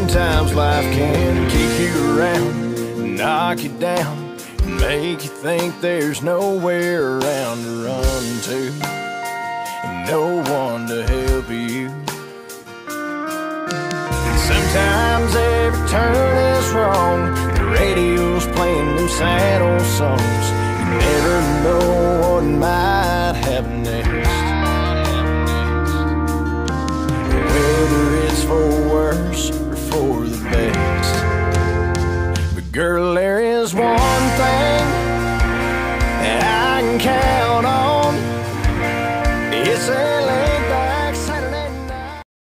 Sometimes life can kick you around, knock you down, make you think there's nowhere around to run to, and no one to help you. And sometimes every turn is wrong, the radio's playing them sad old songs. best. But girl, there is one thing that I can count on. It's a